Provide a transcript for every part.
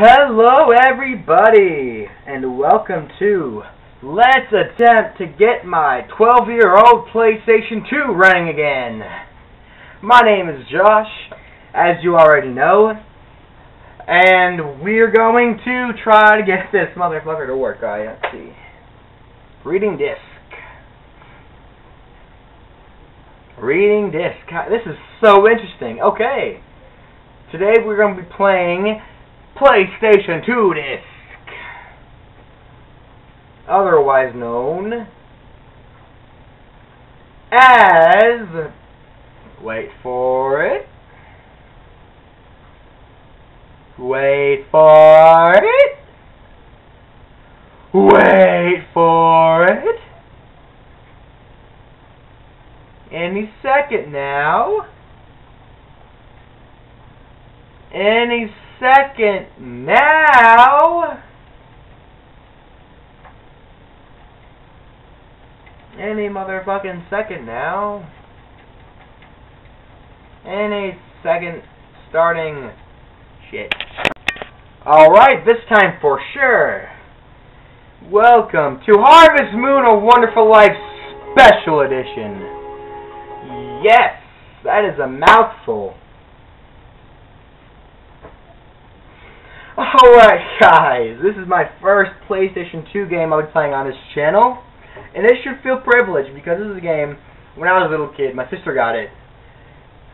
Hello everybody and welcome to Let's Attempt to Get My 12 year old PlayStation 2 running again. My name is Josh, as you already know, and we're going to try to get this motherfucker to work. Alright, let's see. Reading disc. Reading disc. This is so interesting. Okay. Today we're going to be playing PlayStation 2 disc. Otherwise known as wait for it. Wait for it. Wait for it. Any second now. Any second now. Any motherfucking second now. Any second starting shit. Alright, this time for sure. Welcome to Harvest Moon A Wonderful Life Special Edition. Yes, that is a mouthful. Alright guys, this is my first PlayStation 2 game I'll be playing on this channel. And it should feel privileged because this is a game, when I was a little kid, my sister got it.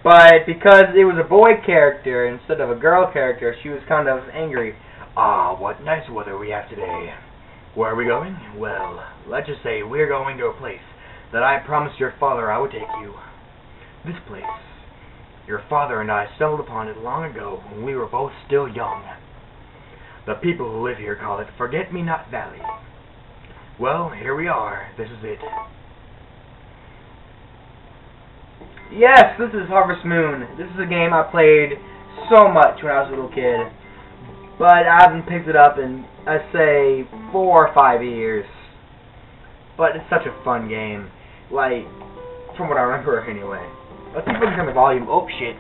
But because it was a boy character instead of a girl character, she was kind of angry. Ah, what nice weather we have today. Where are we going? Well, let's just say we're going to a place that I promised your father I would take you. This place. Your father and I stumbled upon it long ago when we were both still young. The people who live here call it Forget-Me-Not Valley. Well, here we are. This is it. Yes, this is Harvest Moon. This is a game I played so much when I was a little kid. But I haven't picked it up in, I'd say, four or five years. But it's such a fun game. Like, from what I remember anyway. Let's see if we can turn the volume. Oh, shit.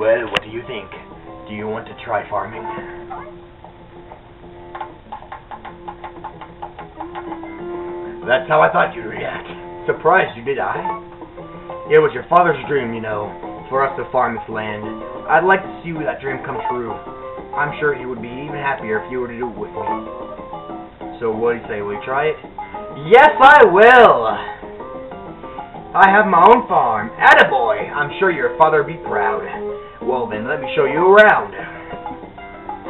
Well, what do you think? Do you want to try farming? That's how I thought you'd react. Surprised you, did I? It was your father's dream, you know, for us to farm this land. I'd like to see that dream come true. I'm sure he would be even happier if you were to do it with me. So what do you say, will you try it? Yes, I will! I have my own farm. Attaboy! I'm sure your father would be proud. Well then, let me show you around.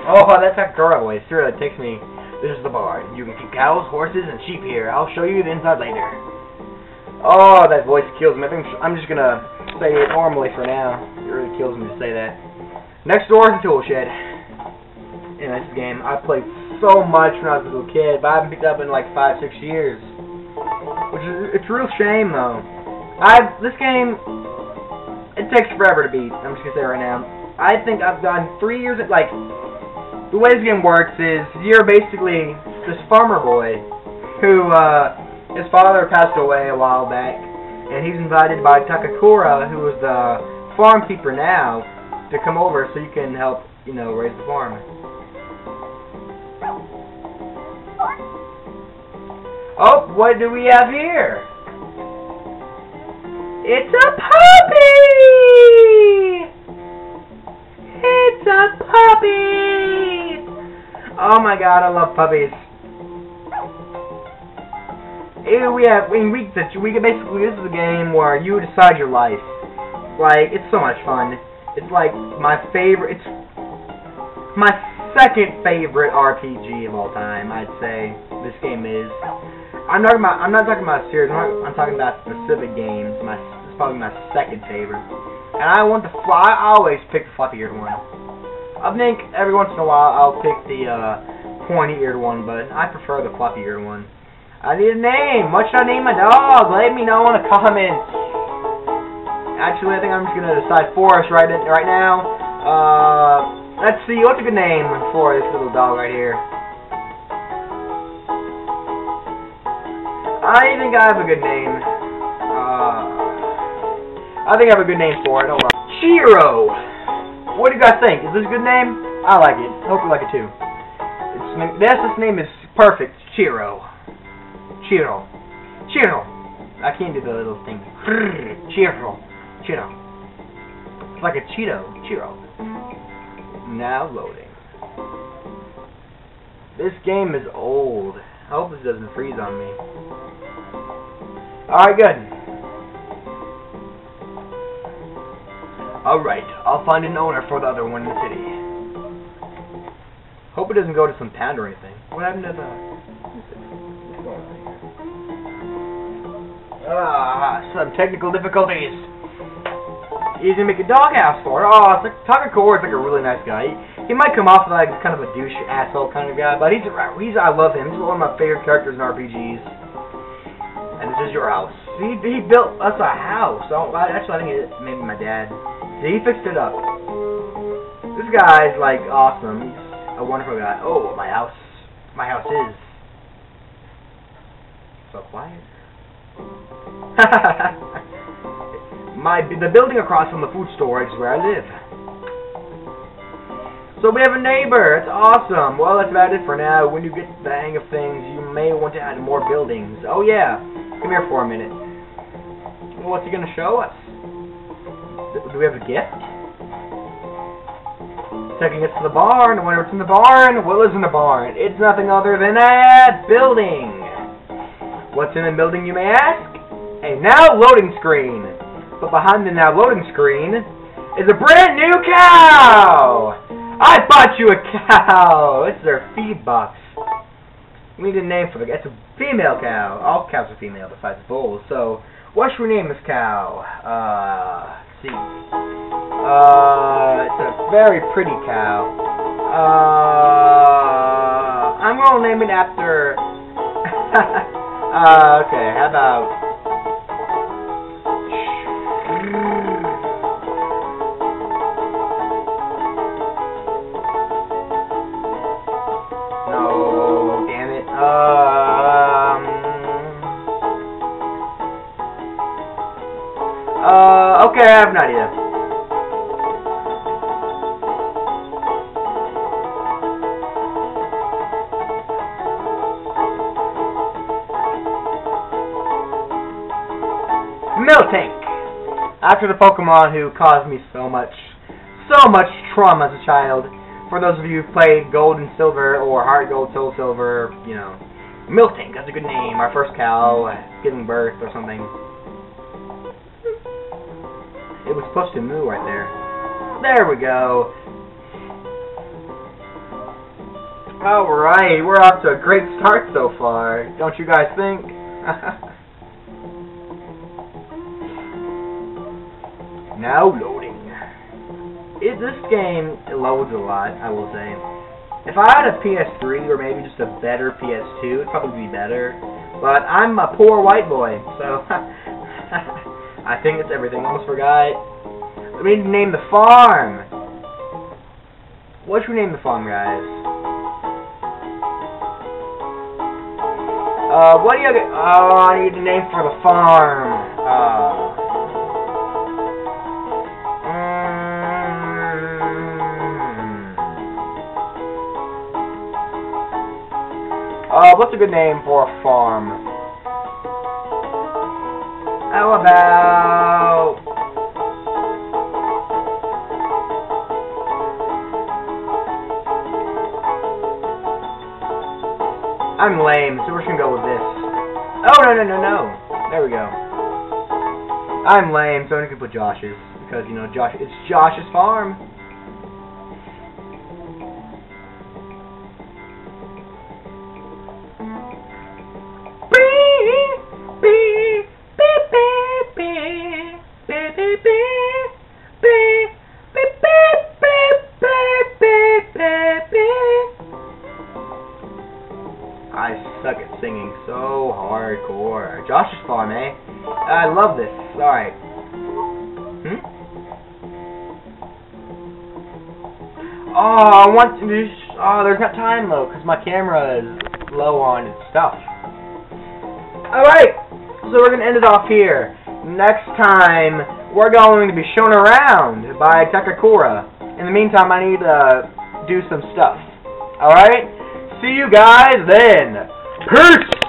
Oh, that's a girl. Sure, that takes me... This is the barn. You can keep cows, horses, and sheep here. I'll show you the inside later. Oh, that voice kills me. I think I'm just gonna say it normally for now. It really kills me to say that. Next door is the tool shed. In this game, I played so much when I was a little kid, but I haven't picked up in like five, six years. Which is, it's a real shame though. I this game it takes forever to beat. I'm just gonna say right now. I think I've gone three years. At, like the way this game works is you're basically this farmer boy who uh, his father passed away a while back, and he's invited by Takakura, who is the farm keeper now, to come over so you can help you know raise the farm. Oh, what do we have here? It's a puppy! It's a puppy! Oh my god, I love puppies. Here we have, in week that we can basically, this is a game where you decide your life. Like, it's so much fun. It's like my favorite, it's my second favorite RPG of all time, I'd say. This game is. I'm not talking about. I'm not talking about series. I'm, not, I'm talking about specific games. My it's probably my second favorite. And I want the. I always pick the floppy-eared one. I think every once in a while I'll pick the uh, pointy-eared one, but I prefer the floppy-eared one. I need a name. What should I name my dog? Let me know in the comments. Actually, I think I'm just gonna decide for us right right now. Uh, let's see. What's a good name for this little dog right here? I think I have a good name. Uh, I think I have a good name for it. Hold on. Shiro! What do you guys think? Is this a good name? I like it. Hope you like it too. Its its name is perfect. Chiro. Chiro. Chiro. I can't do the little thing. Chiro. Chiro. It's like a Cheeto. Chiro. Now loading. This game is old. I hope this doesn't freeze on me. Alright, good. Alright, I'll find an owner for the other one in the city. Hope it doesn't go to some town or anything. What happened to the... Ah, some technical difficulties. He's gonna make a doghouse for. Oh, it's like Takakura is like a really nice guy. He, he might come off like kind of a douche asshole kind of guy, but he's he's I love him. He's one of my favorite characters in RPGs. This is your house. He he built us a house. Oh, actually, I think it's maybe my dad. See, he fixed it up. This guy's like awesome. He's a wonderful guy. Oh, my house. My house is so quiet. My the building across from the food store is where I live. So we have a neighbor. It's awesome. Well, that's about it for now. When you get the hang of things, you may want to add more buildings. Oh yeah, come here for a minute. What's he gonna show us? Do we have a gift? Taking us to the barn. I wonder what's in the barn. What is in the barn? It's nothing other than a building. What's in the building, you may ask? A now loading screen. But behind the now loading screen is a brand new cow! I bought you a cow! It's their feed box. We need a name for it. It's a female cow. All cows are female besides bulls. So, what should we name this cow? Uh, see. Uh, it's a very pretty cow. Uh, I'm gonna name it after... uh, okay, how about... I have an idea. Miltank! After the Pokemon who caused me so much, so much trauma as a child. For those of you who played Gold and Silver or Heart Gold, Soul Silver, you know. Miltank, that's a good name. Our first cow, giving birth or something. It was supposed to move right there. There we go. Alright, we're off to a great start so far. Don't you guys think? now loading. It, this game loads a lot, I will say. If I had a PS3 or maybe just a better PS2, it'd probably be better. But I'm a poor white boy, so I think it's everything. Almost forgot. We need to name the farm. What should we name the farm, guys? Uh, what do you? Oh, I need a name for the farm. Uh. Mm. Uh, what's a good name for a farm? How about... I'm lame, so we're just gonna go with this. Oh, no, no, no, no. There we go. I'm lame, so I'm gonna put Josh's. Because, you know, Josh, it's Josh's farm. Josh's farm, eh? I love this. Alright. Hmm? Oh, I want to do... Oh, there's not time, though, because my camera is low on its stuff. Alright, so we're going to end it off here. Next time, we're going to be shown around by Takakura. In the meantime, I need to do some stuff. Alright? See you guys then. Peace!